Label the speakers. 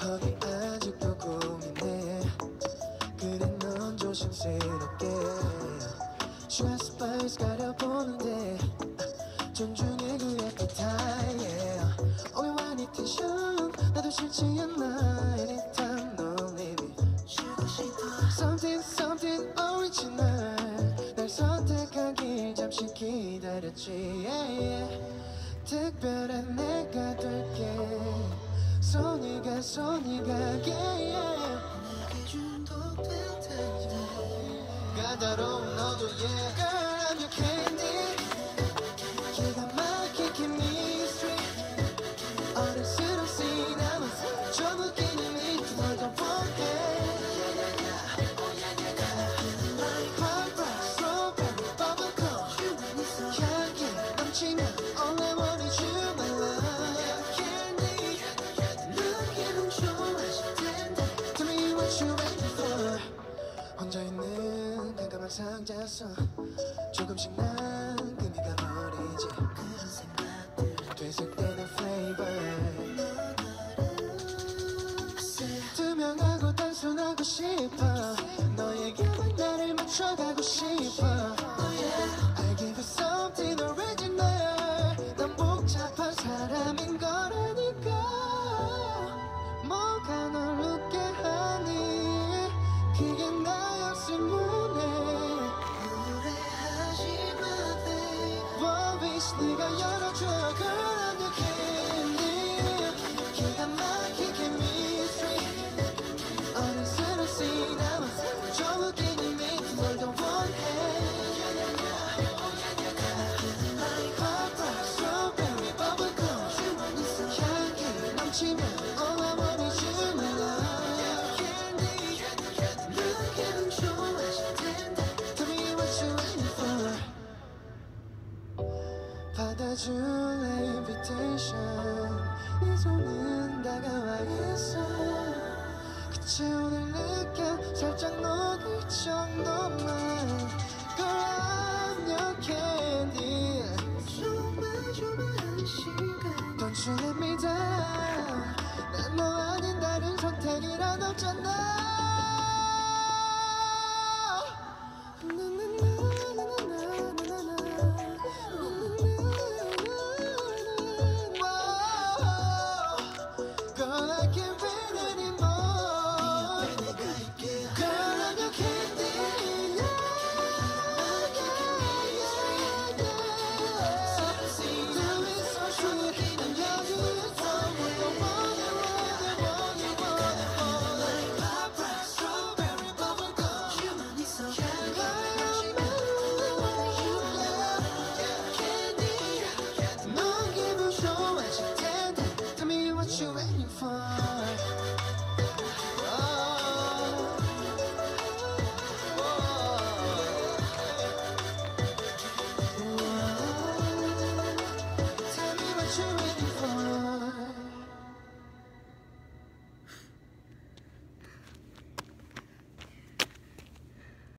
Speaker 1: 허기 아직도 고민해 그래 넌 조심스럽게 sugar spice 가려보는데 존중해 그 appetite yeah. Only one attention 나도 싫지 않아 기다렸지 yeah, yeah. 특별한 내가 될게 손이 가 손이 가게 yeah. 내게 중독될 텐데 까다로운 있는 깜깜한 상자 속 조금씩 난 금이 가버리지. 그런 생각들. 되살때는 flavor. 투명하고 단순하고 싶어 받아줄래 invitation. 네 손은 다가와 있어. 그치 오늘 느껴. 살짝 녹을 정도만